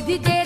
sevdi de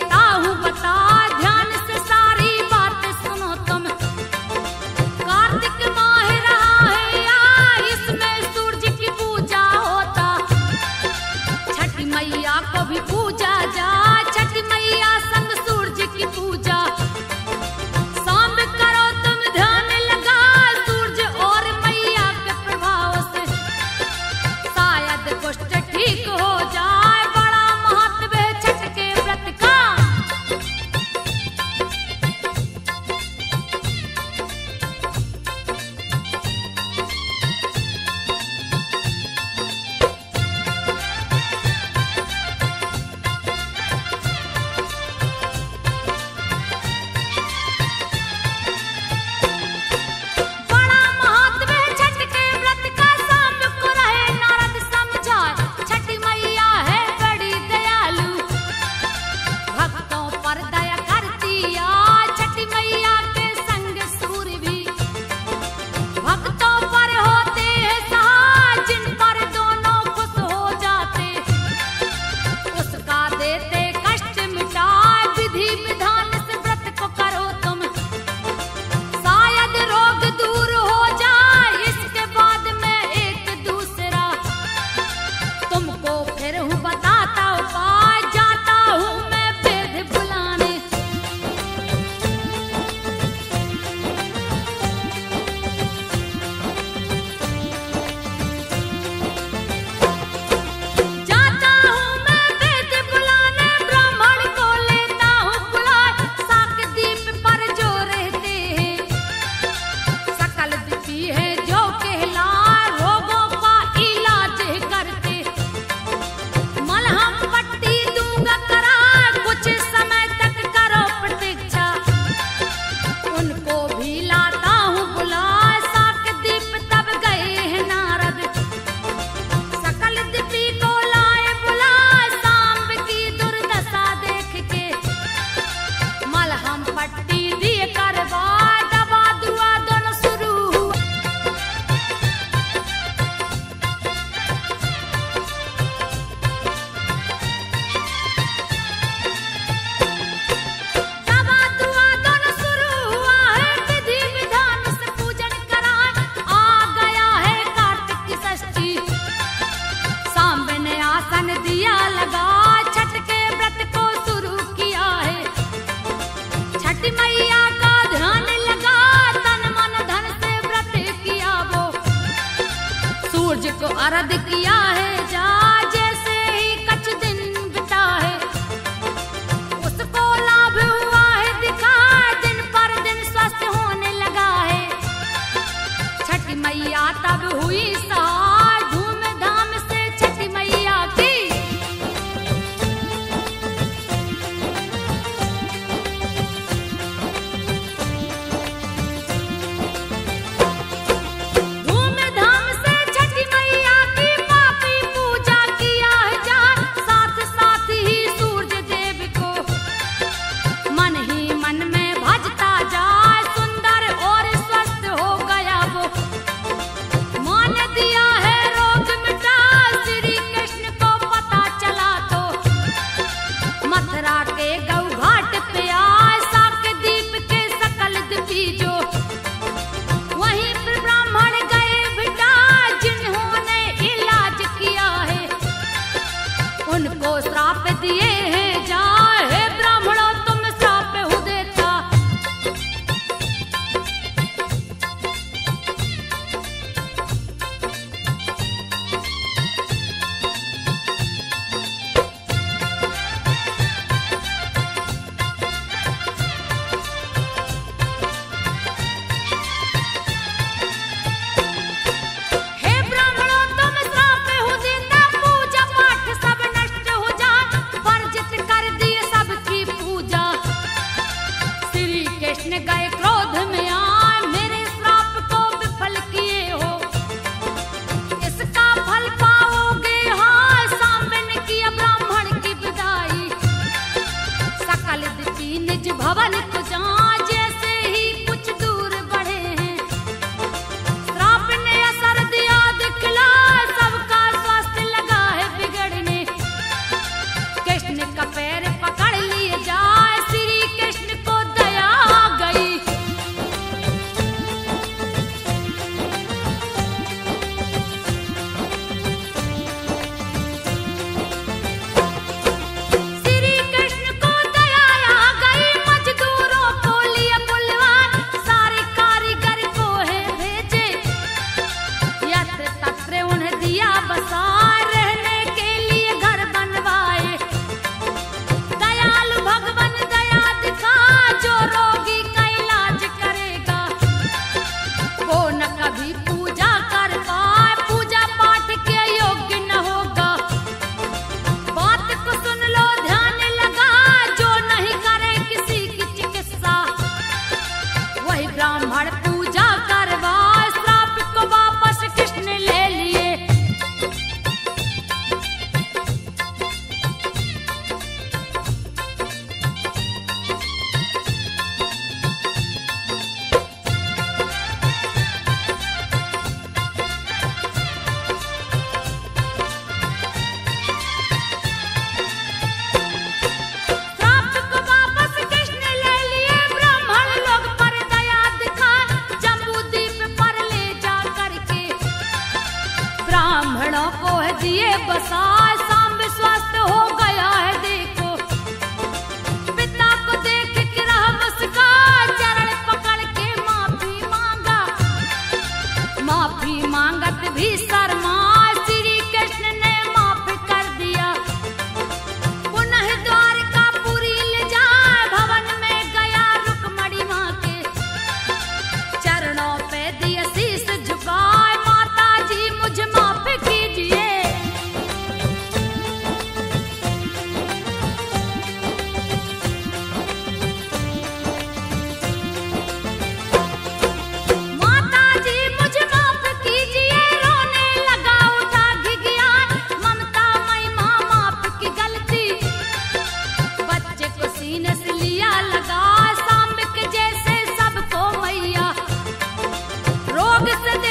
que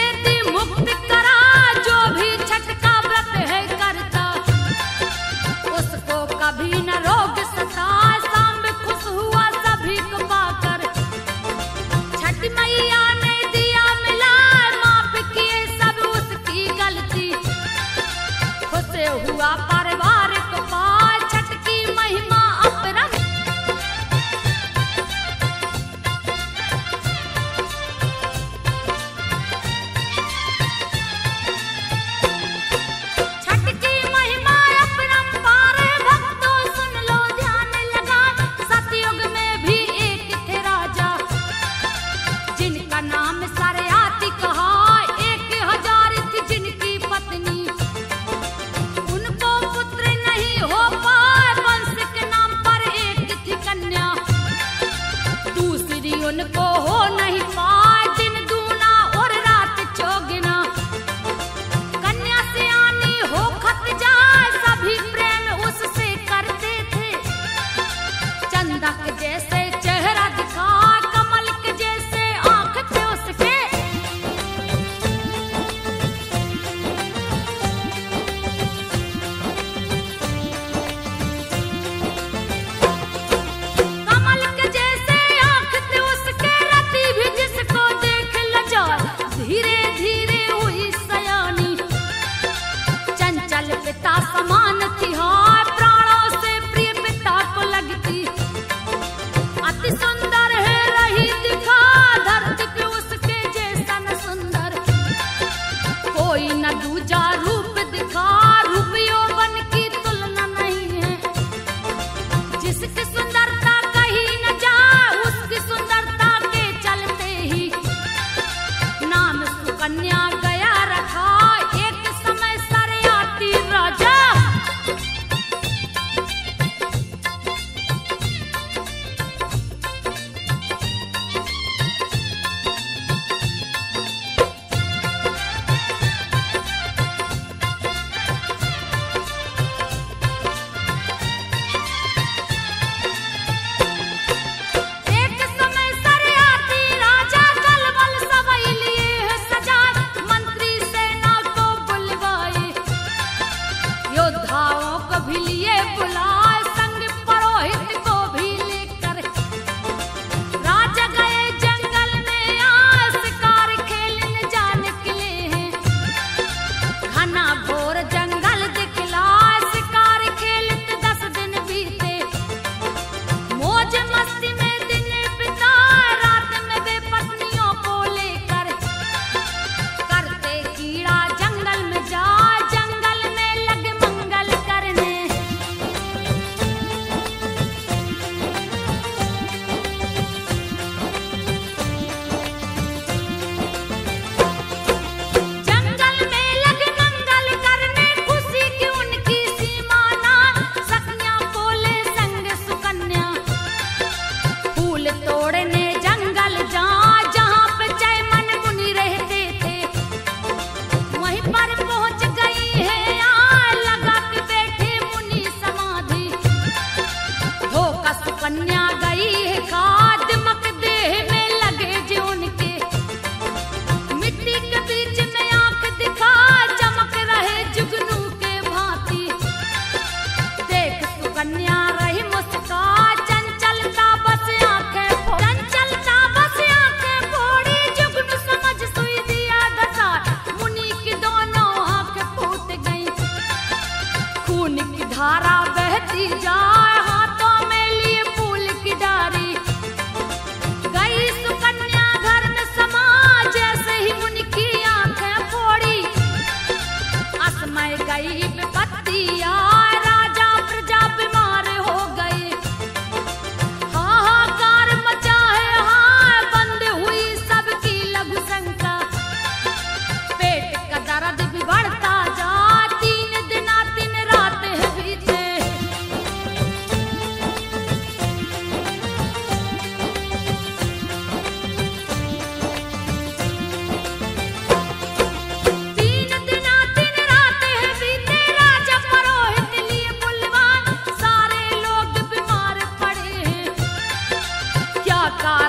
का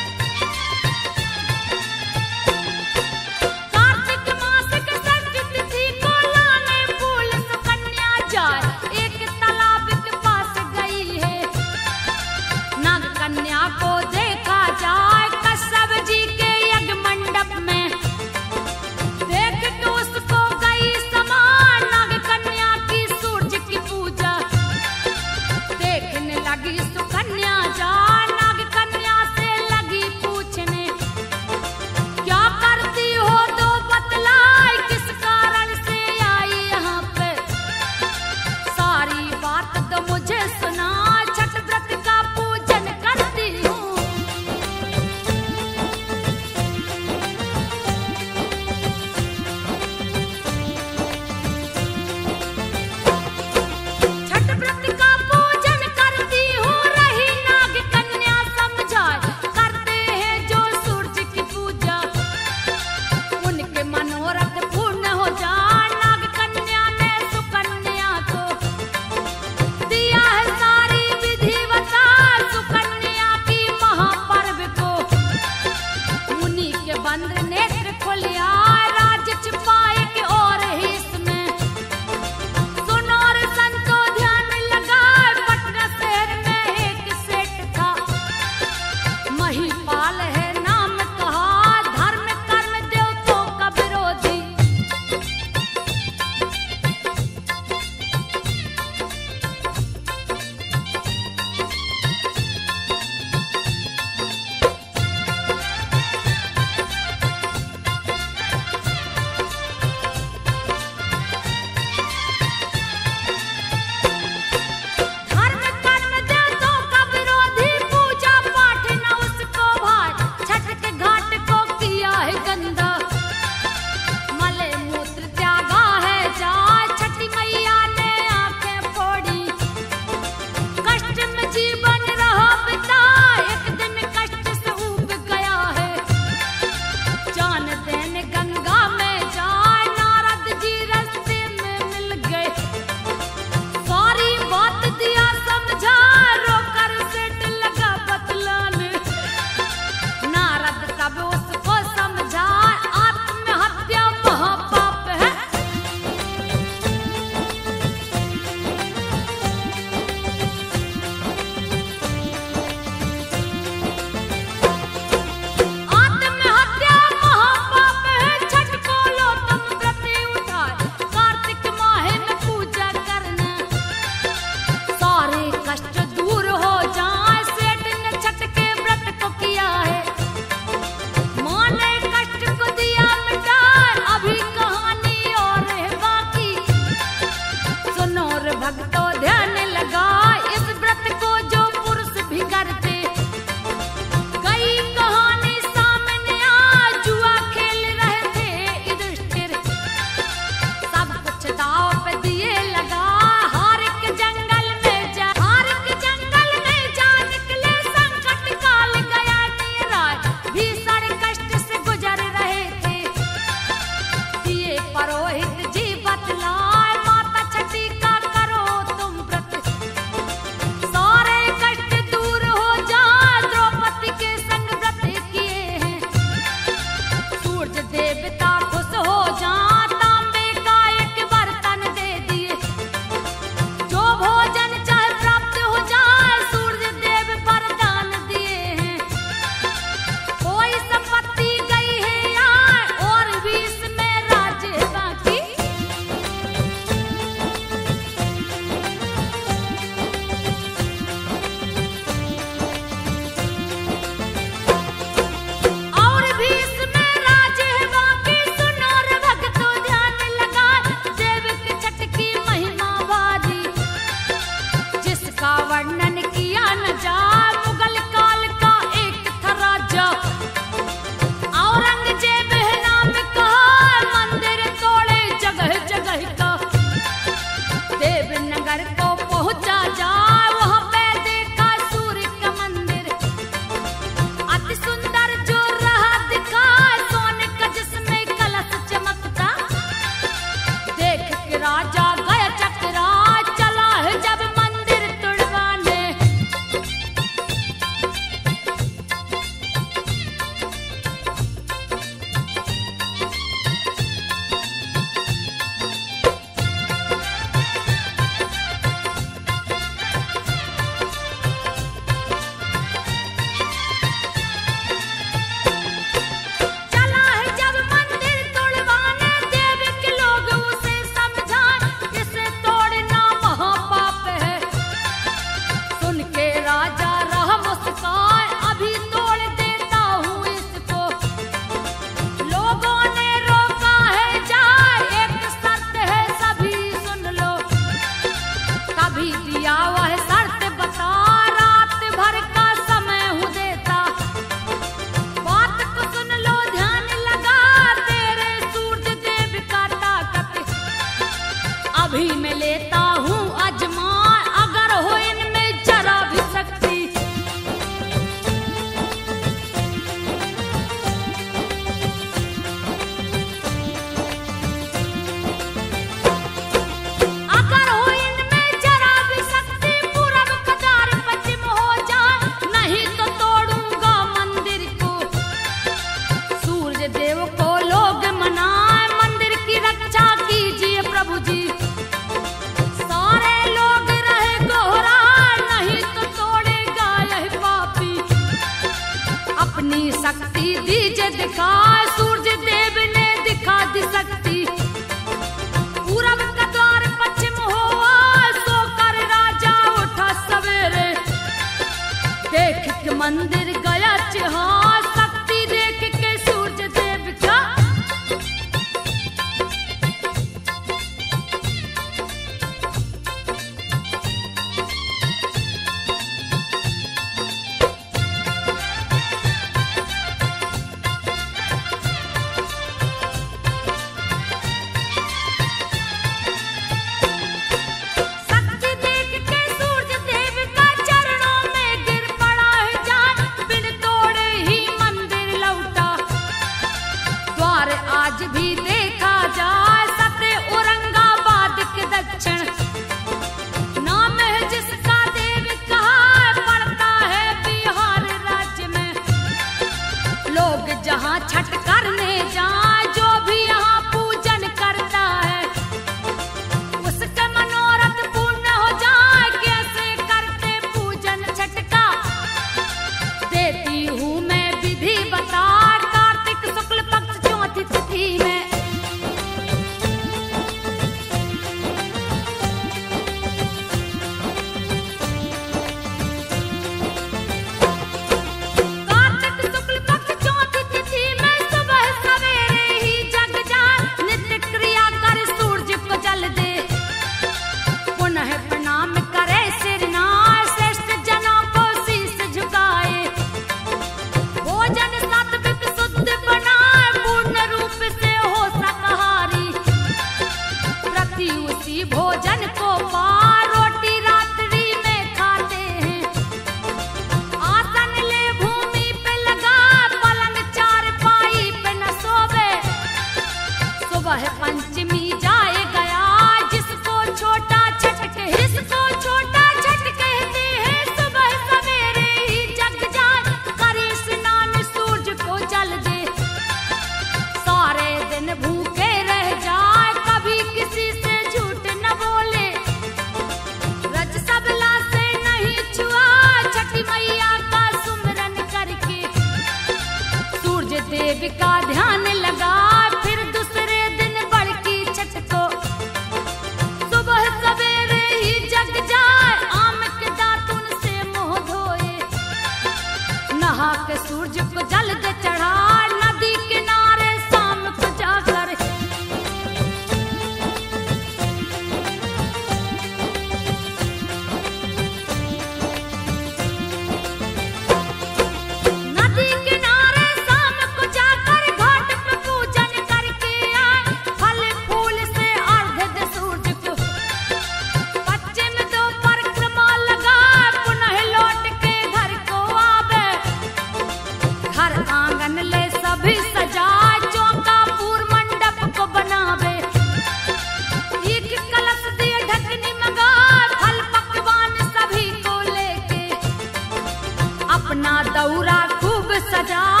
찾아